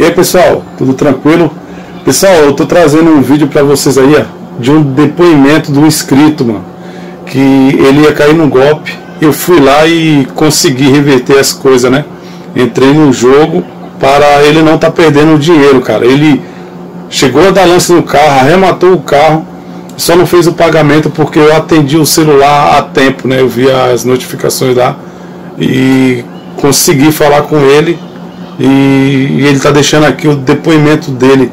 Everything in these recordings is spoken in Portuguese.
E aí pessoal, tudo tranquilo? Pessoal, eu tô trazendo um vídeo para vocês aí, ó, de um depoimento do inscrito, mano, que ele ia cair no golpe. Eu fui lá e consegui reverter as coisas, né? Entrei no jogo para ele não estar tá perdendo dinheiro, cara. Ele chegou a dar lance no carro, arrematou o carro, só não fez o pagamento porque eu atendi o celular a tempo, né? Eu vi as notificações lá e consegui falar com ele e, ele está deixando aqui o depoimento dele,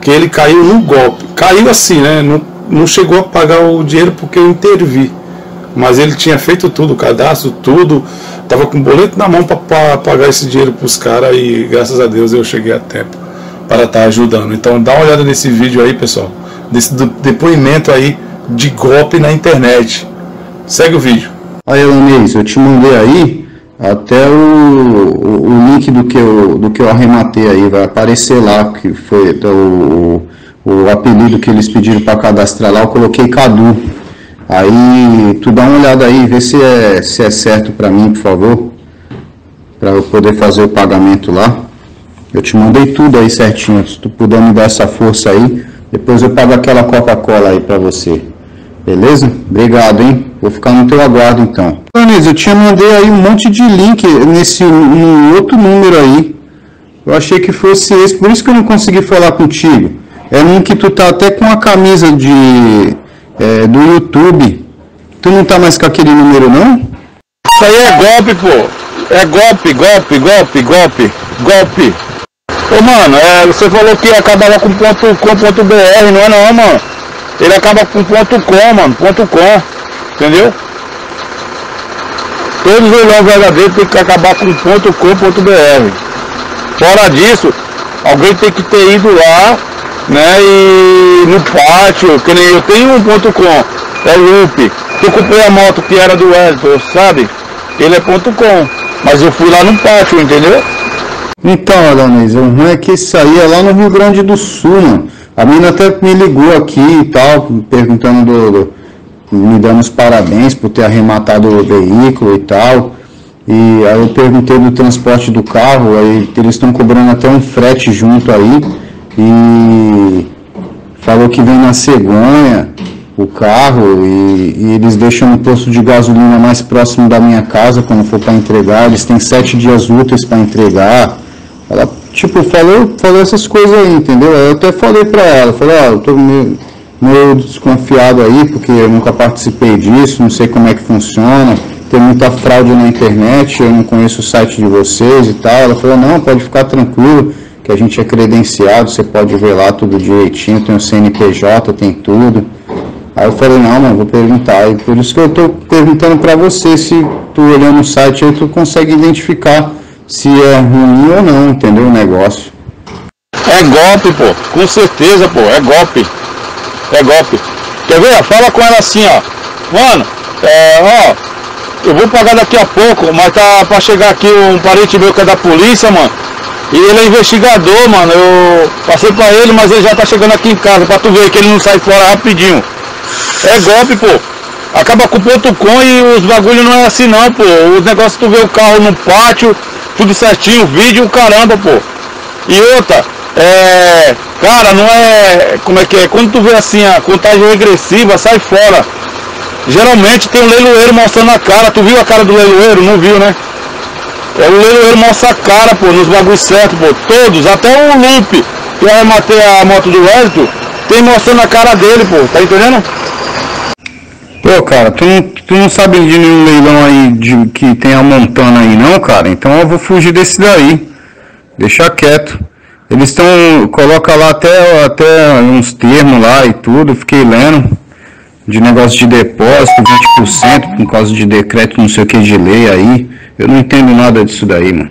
que ele caiu no golpe. Caiu assim, né? Não, não chegou a pagar o dinheiro porque eu intervi. Mas ele tinha feito tudo, cadastro, tudo. Tava com o boleto na mão para pagar esse dinheiro para os caras e graças a Deus eu cheguei a tempo para estar tá ajudando. Então dá uma olhada nesse vídeo aí, pessoal. Desse depoimento aí de golpe na internet. Segue o vídeo. Aí, Elanês, eu te mandei aí até o, o, o, link do que, eu, do que eu arrematei aí vai aparecer lá, que foi o, o, apelido que eles pediram para cadastrar lá, eu coloquei Cadu. Aí tu dá uma olhada aí, vê se é, se é certo para mim, por favor, para eu poder fazer o pagamento lá. Eu te mandei tudo aí certinho, se tu puder me dar essa força aí, depois eu pago aquela Coca-Cola aí para você. Beleza? Obrigado, hein? Vou ficar no teu aguardo então. Vanessa, eu tinha mandei aí um monte de link nesse um outro número aí. Eu achei que fosse esse, por isso que eu não consegui falar contigo. É um que tu tá até com a camisa de é, do YouTube. Tu não tá mais com aquele número não? Isso aí é golpe, pô. É golpe, golpe, golpe, golpe, golpe. Ô mano, é, você falou que acabava com ponto com ponto BR, não é não, mano? Ele acaba com ponto com, mano, ponto com. Entendeu? Todos os leilões verdadeiros tem que acabar com ponto .com, ponto .br. Fora disso, alguém tem que ter ido lá, né, e no pátio, que nem eu tenho um ponto .com, é loop. Eu comprei a moto que era do Wellington, sabe? Ele é ponto .com, mas eu fui lá no pátio, entendeu? Então, Alanês, o ruim é que isso aí é lá no Rio Grande do Sul, mano. A menina até me ligou aqui e tal, perguntando do, do me dando os parabéns por ter arrematado o veículo e tal. E aí eu perguntei do transporte do carro, aí eles estão cobrando até um frete junto aí. E falou que vem na cegonha o carro e, e, eles deixam no posto de gasolina mais próximo da minha casa quando for para entregar. Eles têm sete dias úteis para entregar. Ela, tipo, falou, falou essas coisas aí, entendeu? Eu até falei para ela, falei, ó, oh, eu tô meio meio desconfiado aí, porque eu nunca participei disso, não sei como é que funciona, tem muita fraude na internet, eu não conheço o site de vocês e tal. Ela falou, não, pode ficar tranquilo, que a gente é credenciado, você pode ver lá tudo direitinho, tem o CNPJ, tem tudo. Aí eu falei, não, mano, vou perguntar. E por isso que eu estou perguntando para você se tu olhando o site aí, tu consegue identificar se é ruim ou não, entendeu? O negócio. É golpe, pô. Com certeza, pô. É golpe é golpe. Quer ver? Fala com ela assim, ó. Mano, é, ó, eu vou pagar daqui a pouco, mas tá pra chegar aqui um parente meu que é da polícia, mano. E ele é investigador, mano. Eu passei pra ele, mas ele já tá chegando aqui em casa, pra tu ver que ele não sai fora rapidinho. É golpe, pô. Acaba com o ponto com e os bagulho não é assim não, pô. Os negócios tu vê o carro no pátio, tudo certinho, vídeo, caramba, pô. E outra, é, cara, não é. Como é que é? Quando tu vê assim a contagem regressiva, sai fora. Geralmente tem um leiloeiro mostrando a cara. Tu viu a cara do leiloeiro? Não viu, né? É, o leiloeiro mostra a cara, pô, nos bagulhos certos, pô. Todos, até o loop que eu arrematei a moto do Wellington, tem mostrando a cara dele, pô. Tá entendendo? Pô, cara, tu não, tu não sabe de nenhum leilão aí de, que tem a montana aí, não, cara? Então eu vou fugir desse daí. Deixa quieto. Eles estão, coloca lá até, até uns termos lá e tudo, fiquei lendo, de negócio de depósito, 20% por causa de decreto não sei o que de lei aí. Eu não entendo nada disso daí, mano.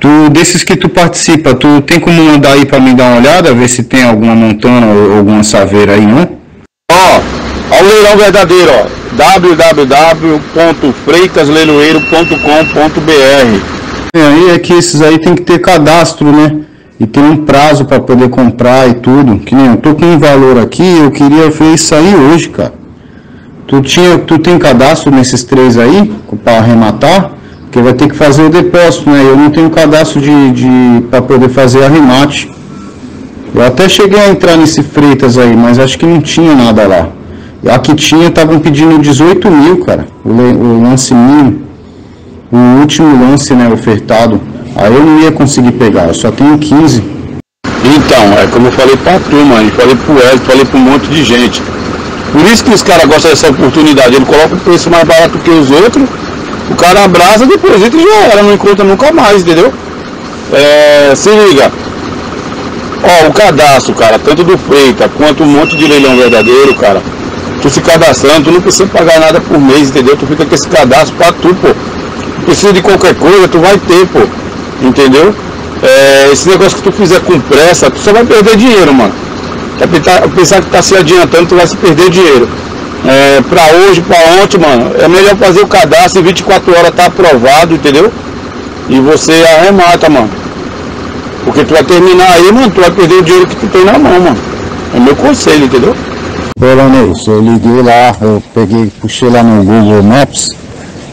Tu, desses que tu participa, tu tem como mandar aí para mim dar uma olhada, ver se tem alguma montana ou alguma saveira aí, não? Ó, ó o leilão verdadeiro, ó. www.freitasleiloeiro.com.br Aí é que esses aí tem que ter cadastro, né? E tem um prazo para poder comprar e tudo. Que nem eu tô com um valor aqui, eu queria isso aí hoje, cara. Tu, tinha, tu tem cadastro nesses três aí para arrematar? Porque vai ter que fazer o depósito, né? Eu não tenho cadastro de, de para poder fazer arremate. Eu até cheguei a entrar nesse Freitas aí, mas acho que não tinha nada lá. A que tinha estavam pedindo 18 mil, cara, o, o lance mínimo. O último lance, né, ofertado. Aí eu não ia conseguir pegar, eu só tenho 15. Então, é como eu falei pra turma, eu falei pro Hélio, falei pra um monte de gente. Por isso que os caras gostam dessa oportunidade. Ele coloca o preço mais barato que os outros, o cara abraça, deposita e já era, não encontra nunca mais, entendeu? É, se liga. Ó, o cadastro, cara, tanto do Freita quanto um monte de leilão verdadeiro, cara. Tu se cadastrando, tu não precisa pagar nada por mês, entendeu? Tu fica com esse cadastro pra tu, pô. Precisa de qualquer coisa, tu vai ter, pô. Entendeu? É, esse negócio que tu fizer com pressa, tu só vai perder dinheiro, mano. Pensar que tá se adiantando, tu vai se perder dinheiro. É, pra hoje, pra ontem, mano, é melhor fazer o cadastro em 24 horas tá aprovado, entendeu? E você arremata, mano. Porque tu vai terminar aí, mano, tu vai perder o dinheiro que tu tem na mão, mano. É meu conselho, entendeu? Polonês, eu liguei lá, eu peguei, puxei lá no Google Maps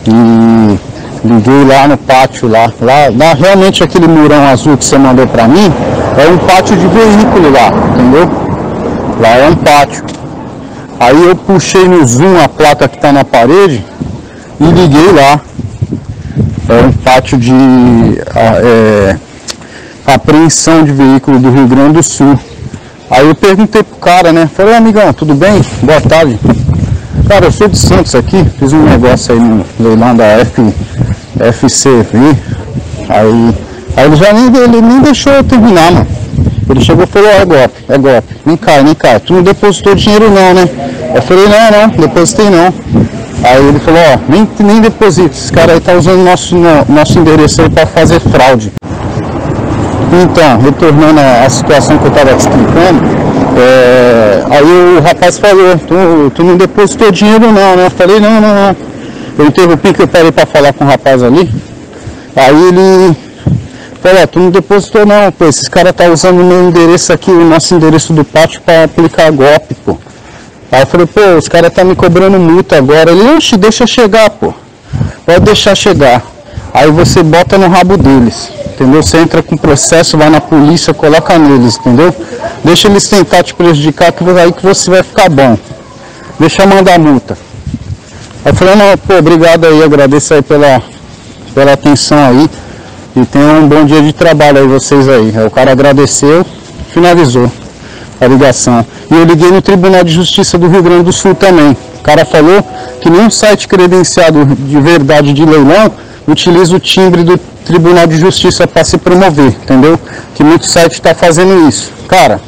e liguei lá no pátio lá. Lá, lá realmente aquele murão azul que você mandou pra mim é um pátio de veículo lá, entendeu? Lá é um pátio. Aí eu puxei no zoom a placa que tá na parede e liguei lá. É um pátio de é, apreensão de veículo do Rio Grande do Sul. Aí eu perguntei pro cara, né? Falei, amigão, tudo bem? Boa tarde. Cara, eu sou de Santos aqui, fiz um negócio aí no leilão da F, FCV. Aí, aí ele já nem, ele nem deixou eu terminar, mano. Ele chegou e falou, é golpe, é golpe. Nem cai, nem cai. Tu não depositou dinheiro não, né? Eu falei, não, não, depositei não. Aí ele falou, ó, nem, nem deposita, esse cara aí tá usando nosso, no, nosso endereço aí pra fazer fraude. Então, retornando à situação que eu estava te explicando, é, aí o rapaz falou, tu, tu não depositou dinheiro não, né? Eu falei, não, não, não. Eu interrompi que eu parei para falar com o rapaz ali. Aí ele falou, tu não depositou não, pô, esses caras tá usando o meu endereço aqui, o nosso endereço do pátio para aplicar golpe, pô. Aí eu falei, pô, os caras tá me cobrando multa agora. Ele, oxe, deixa chegar, pô. Pode deixar chegar. Aí você bota no rabo deles entendeu? Você entra com processo, vai na polícia, coloca neles, entendeu? Deixa eles tentar te prejudicar, que aí que você vai ficar bom. Deixa mandar multa. Aí eu falei, não, pô, obrigado aí, agradeço aí pela, pela atenção aí. E tenham um bom dia de trabalho aí vocês aí. Aí o cara agradeceu, finalizou a ligação. E eu liguei no Tribunal de Justiça do Rio Grande do Sul também. O cara falou que nenhum site credenciado de verdade de leilão utiliza o timbre do Tribunal de Justiça para se promover, entendeu? Que muito site está fazendo isso. Cara,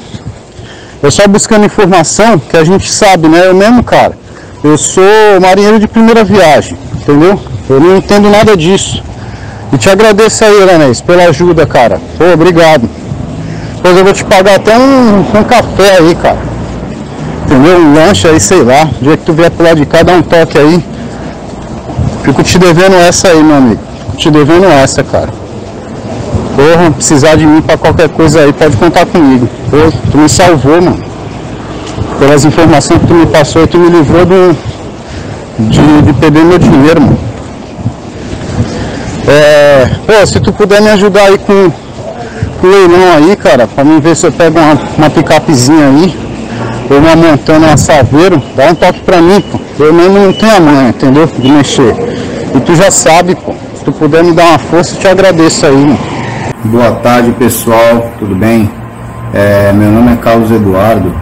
eu só buscando informação que a gente sabe, né? Eu mesmo, cara, eu sou marinheiro de primeira viagem, entendeu? Eu não entendo nada disso. E te agradeço aí, Elenês, pela ajuda, cara. Pô, obrigado. Depois eu vou te pagar até um, um café aí, cara. Entendeu? Um lanche aí, sei lá. O dia que tu vier pro lado de cá, dá um toque aí. Fico te devendo essa aí, meu amigo te devendo essa, cara. Porra, precisar de mim pra qualquer coisa aí, pode contar comigo. Pô, tu me salvou, mano. Pelas informações que tu me passou, tu me livrou do, de, de perder meu dinheiro, mano. É, pô, se tu puder me ajudar aí com, com o leilão aí, cara, pra mim ver se eu pego uma, uma picapezinha aí, ou uma montana, uma saveiro, dá um toque pra mim, pô. Eu mesmo não tenho a mãe, entendeu? De mexer. E tu já sabe, pô tu puder me dar uma força, eu te agradeço aí. Mano. Boa tarde, pessoal. Tudo bem? É, meu nome é Carlos Eduardo.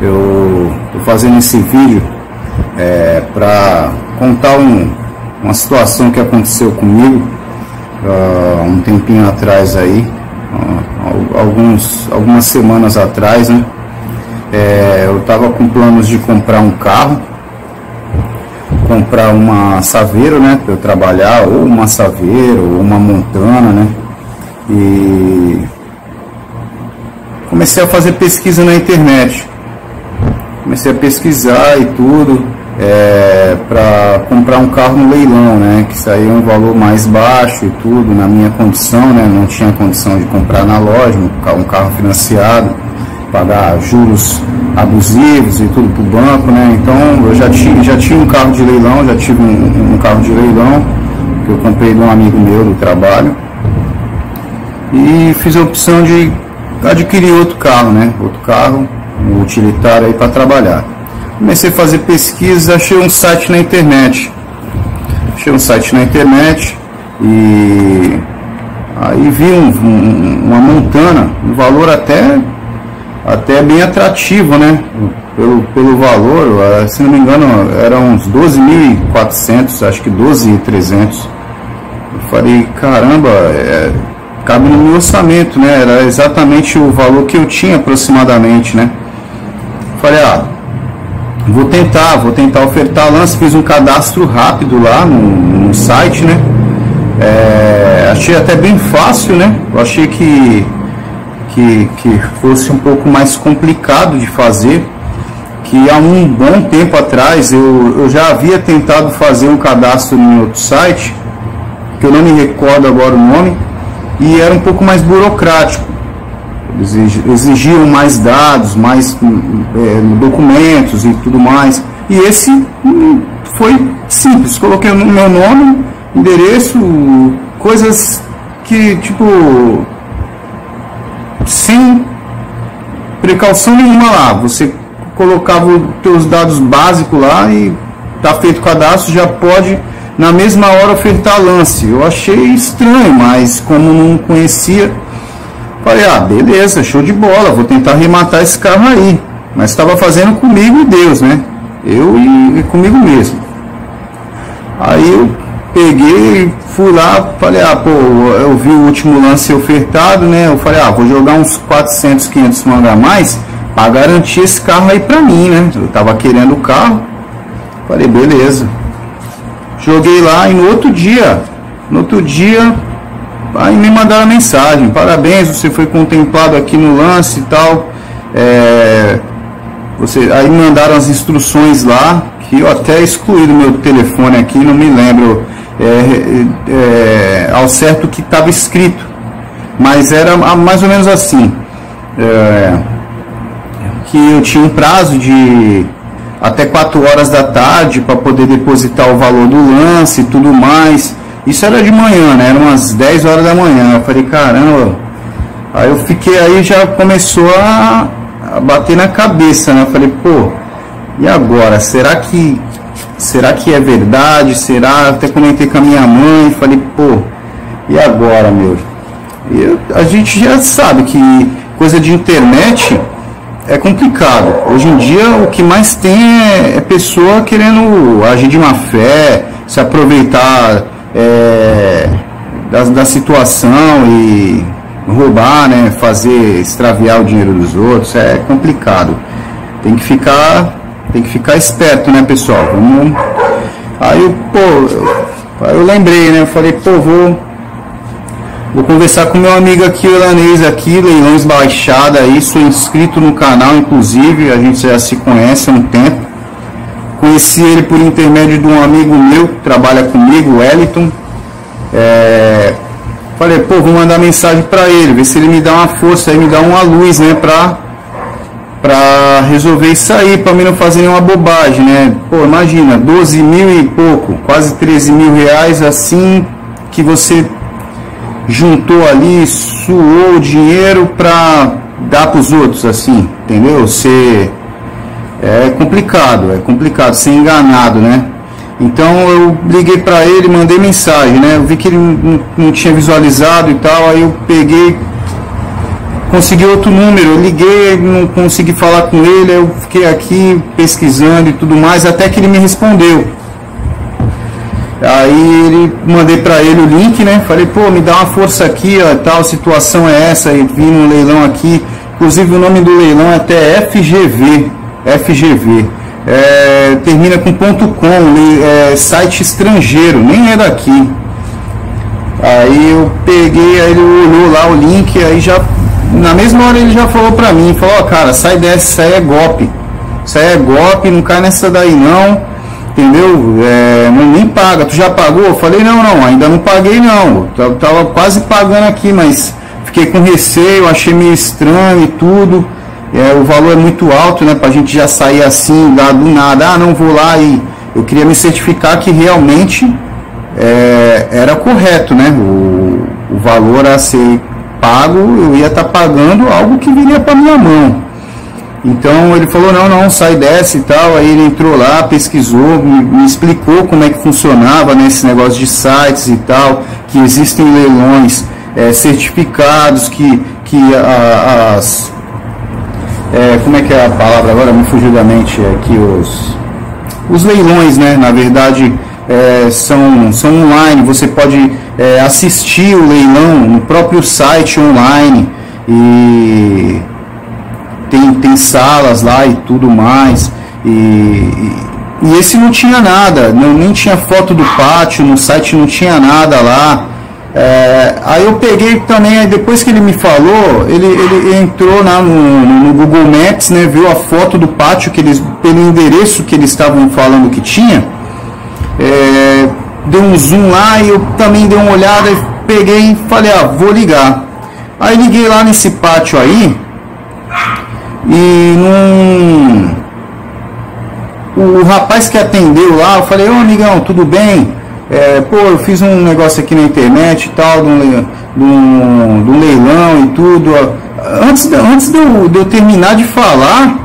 Eu estou fazendo esse vídeo é, para contar um, uma situação que aconteceu comigo uh, um tempinho atrás aí, uh, alguns, algumas semanas atrás, né? É, eu estava com planos de comprar um carro comprar uma saveiro, né, para eu trabalhar, ou uma saveiro, ou uma montana, né, e comecei a fazer pesquisa na internet. Comecei a pesquisar e tudo é, para comprar um carro no leilão, né, que saía um valor mais baixo e tudo, na minha condição, né, não tinha condição de comprar na loja, um carro financiado pagar juros abusivos e tudo para o banco, né? Então eu já tinha, já tinha um carro de leilão, já tive um, um carro de leilão, que eu comprei de um amigo meu do trabalho. E fiz a opção de adquirir outro carro, né? Outro carro, um utilitário aí para trabalhar. Comecei a fazer pesquisa, achei um site na internet. Achei um site na internet e aí vi um, um, uma montana, um valor até, até bem atrativo, né? Pelo, pelo valor, eh, se não me engano, era uns 12.400, acho que 12.300. Eu falei, caramba, é, cabe no meu orçamento, né? Era exatamente o valor que eu tinha aproximadamente, né? Falei, ah, Vou tentar, vou tentar ofertar lance, fiz um cadastro rápido lá no, no site, né? É, achei até bem fácil, né? Eu achei que, que, que fosse um pouco mais complicado de fazer. Que há um bom tempo atrás eu, eu já havia tentado fazer um cadastro em outro site, que eu não me recordo agora o nome, e era um pouco mais burocrático exigiam mais dados, mais é, documentos e tudo mais. E esse hum, foi simples, coloquei o meu nome, endereço, coisas que tipo sem precaução nenhuma lá. Você colocava os teus dados básicos lá e tá feito o cadastro, já pode na mesma hora ofertar lance. Eu achei estranho, mas como não conhecia Falei, ah, beleza, show de bola, vou tentar rematar esse carro aí. Mas estava fazendo comigo e Deus, né? Eu e, e comigo mesmo. Aí eu peguei, fui lá, falei, ah, pô, eu vi o último lance ofertado, né? Eu falei, ah, vou jogar uns 400, 500 mangá a mais para garantir esse carro aí pra mim, né? Eu tava querendo o carro. Falei, beleza. Joguei lá e no outro dia, no outro dia, Aí me mandaram mensagem, parabéns, você foi contemplado aqui no lance e tal. É, você, aí mandaram as instruções lá, que eu até excluí do meu telefone aqui, não me lembro é, é, ao certo o que estava escrito. Mas era mais ou menos assim. É, que eu tinha um prazo de até 4 horas da tarde para poder depositar o valor do lance e tudo mais. Isso era de manhã, né? Eram umas 10 horas da manhã. Eu falei, caramba. Aí eu fiquei aí já começou a, a bater na cabeça, né? Eu falei, pô, e agora? Será que será que é verdade? Será? Até comentei com a minha mãe, falei, pô, e agora, meu? E a gente já sabe que coisa de internet é complicado. Hoje em dia o que mais tem é, é pessoa querendo agir de má fé, se aproveitar é, da, da situação e roubar, né, fazer extraviar o dinheiro dos outros é complicado. Tem que ficar, tem que ficar esperto, né, pessoal? Vamos... Aí eu, pô, eu lembrei, né? Eu falei, pô, vou Vou conversar com meu amigo aqui, o Elanês aqui, Leilões Baixada aí, sou inscrito no canal, inclusive, a gente já se conhece há um tempo. Conheci ele por intermédio de um amigo meu que trabalha comigo, Wellington. É... Falei, pô, vou mandar mensagem para ele, ver se ele me dá uma força aí, me dá uma luz, né, pra, pra resolver isso aí, pra mim não fazer nenhuma bobagem, né? Pô, imagina, 12 mil e pouco, quase 13 mil reais assim que você juntou ali, suou o dinheiro pra dar pros outros, assim, entendeu? Você é complicado, é complicado ser enganado, né? Então eu liguei para ele, mandei mensagem, né? Eu vi que ele não, não, tinha visualizado e tal, aí eu peguei, consegui outro número, eu liguei, não consegui falar com ele, eu fiquei aqui pesquisando e tudo mais, até que ele me respondeu. Aí ele mandei para ele o link, né? Falei, pô, me dá uma força aqui, ó, tal situação é essa, e vi no leilão aqui. Inclusive o nome do leilão é até FGV, FGV. É, termina com ponto .com, é, site estrangeiro, nem é daqui. Aí eu peguei, aí ele olhou lá o link, aí já na mesma hora ele já falou pra mim, falou, ó oh, cara, sai dessa, isso aí é golpe. Isso aí é golpe, não cai nessa daí não, entendeu? É, não, nem paga, tu já pagou? Eu falei, não, não, ainda não paguei não. Eu tava quase pagando aqui, mas fiquei com receio, achei meio estranho e tudo é, o valor é muito alto, né? Para a gente já sair assim, lá do nada, ah, não vou lá e eu queria me certificar que realmente é, era correto, né? O, o valor a ser pago, eu ia estar tá pagando algo que viria para minha mão. Então ele falou, não, não, sai dessa e tal. Aí ele entrou lá, pesquisou, me, me explicou como é que funcionava né, negócio de sites e tal, que existem leilões é, certificados, que, que a, as. É, como é que é a palavra agora? Me fugiu da mente. Que os, os leilões, né, na verdade, é, são, são online. Você pode é, assistir o leilão no próprio site online. E tem, tem salas lá e tudo mais. E, e, e esse não tinha nada, não, nem tinha foto do pátio, no site não tinha nada lá. É, aí eu peguei também, depois que ele me falou, ele, ele entrou na, no, no, Google Maps, né, viu a foto do pátio, que eles, pelo endereço que eles estavam falando que tinha, é, deu um zoom lá e eu também dei uma olhada e peguei e falei, ah, vou ligar. Aí liguei lá nesse pátio aí, e num. O, rapaz que atendeu lá, eu falei, ô amigão, tudo bem? É, pô, eu fiz um negócio aqui na internet e tal, de um, de um, de um leilão e tudo. Antes, de, antes de, eu, de eu terminar de falar,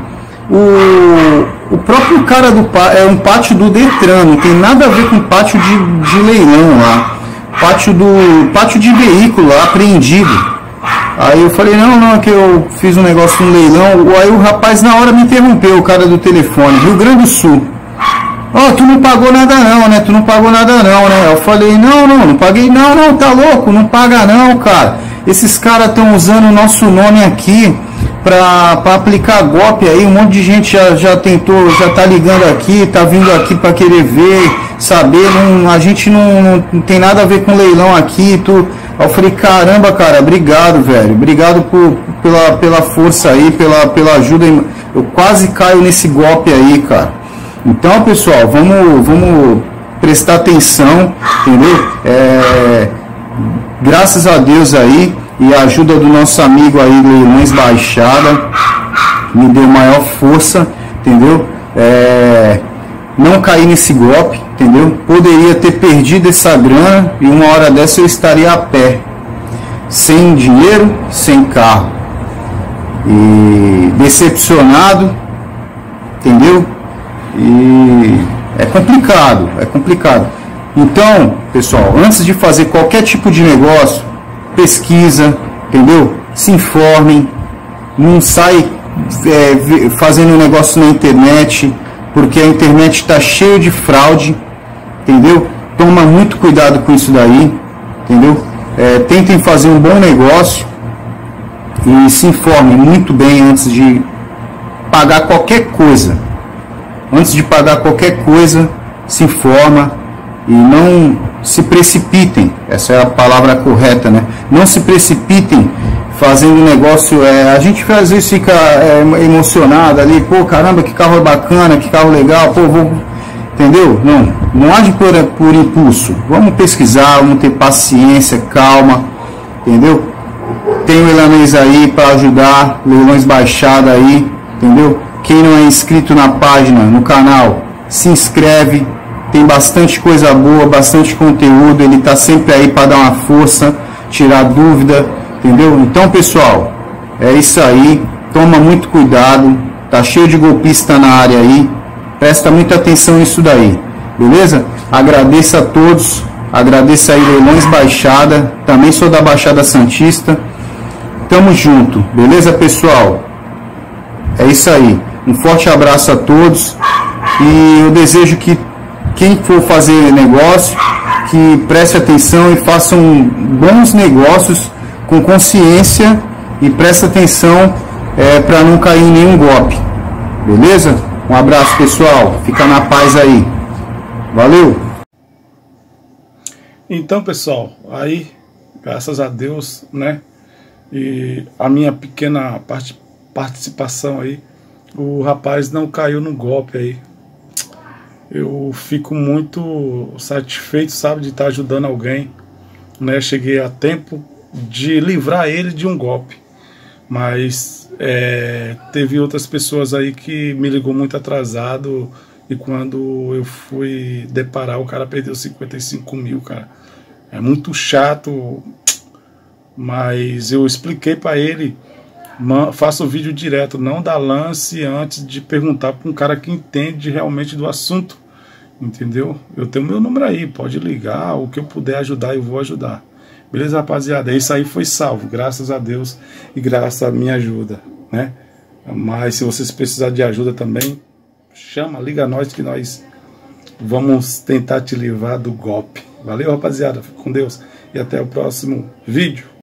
o, o próprio cara do é um pátio do Detran, não tem nada a ver com pátio de, de leilão lá. Pátio do pátio de veículo apreendido. Aí eu falei, não, não, é que eu fiz um negócio no leilão. Aí o rapaz na hora me interrompeu, o cara do telefone, Rio Grande do Sul. Ó, oh, tu não pagou nada não, né? Tu não pagou nada não, né? Eu falei, não, não, não paguei, não, não, tá louco, não paga não, cara. Esses caras estão usando o nosso nome aqui para aplicar golpe aí. Um monte de gente já, já tentou, já tá ligando aqui, tá vindo aqui para querer ver, saber. Não, a gente não, não, não tem nada a ver com leilão aqui. Tu, eu falei, caramba, cara, obrigado, velho. Obrigado por, pela, pela força aí, pela, pela ajuda. Eu quase caio nesse golpe aí, cara. Então, pessoal, vamos, vamos prestar atenção, entendeu? É, graças a Deus aí e a ajuda do nosso amigo aí, Leilões Baixada, me deu maior força, entendeu? É, não cair nesse golpe, entendeu? Poderia ter perdido essa grana e uma hora dessa eu estaria a pé, sem dinheiro, sem carro. E decepcionado, entendeu? E é complicado, é complicado. Então, pessoal, antes de fazer qualquer tipo de negócio, pesquisa, entendeu? Se informem, não sai é, fazendo negócio na internet, porque a internet está cheia de fraude, entendeu? Toma muito cuidado com isso daí, entendeu? É, tentem fazer um bom negócio e se informem muito bem antes de pagar qualquer coisa. Antes de pagar qualquer coisa, se informa e não se precipitem. Essa é a palavra correta, né? Não se precipitem fazendo negócio. É, a gente às vezes fica é, emocionado ali, pô, caramba, que carro bacana, que carro legal, pô, vou. Entendeu? Não, não age por, por impulso. Vamos pesquisar, vamos ter paciência, calma, entendeu? Tem Elanês aí para ajudar, leilões baixada aí, entendeu? Quem não é inscrito na página, no canal, se inscreve. Tem bastante coisa boa, bastante conteúdo. Ele está sempre aí para dar uma força, tirar dúvida Entendeu? Então, pessoal, é isso aí. Toma muito cuidado. Tá cheio de golpista na área aí. Presta muita atenção nisso daí. Beleza? Agradeço a todos. Agradeço aí Leilões Baixada. Também sou da Baixada Santista. Tamo junto. Beleza, pessoal? É isso aí. Um forte abraço a todos. E eu desejo que quem for fazer negócio, que preste atenção e façam bons negócios com consciência e presta atenção é, para não cair em nenhum golpe. Beleza? Um abraço pessoal, fica na paz aí. Valeu! Então pessoal, aí, graças a Deus, né? E a minha pequena part participação aí, o rapaz não caiu no golpe aí. Eu fico muito satisfeito, sabe, de estar ajudando alguém. Né? Cheguei a tempo de livrar ele de um golpe. Mas é, teve outras pessoas aí que me ligou muito atrasado E quando eu fui deparar, o cara perdeu 55 mil, cara. É muito chato, mas eu expliquei para ele, faça o vídeo direto, não dá lance antes de perguntar para um cara que entende realmente do assunto, entendeu? Eu tenho meu número aí, pode ligar, o que eu puder ajudar eu vou ajudar. Beleza, rapaziada? Isso aí foi salvo, graças a Deus e graças à minha ajuda, né? Mas se vocês precisarem de ajuda também, chama, liga nós que nós vamos tentar te livrar do golpe. Valeu, rapaziada. Fique com Deus e até o próximo vídeo.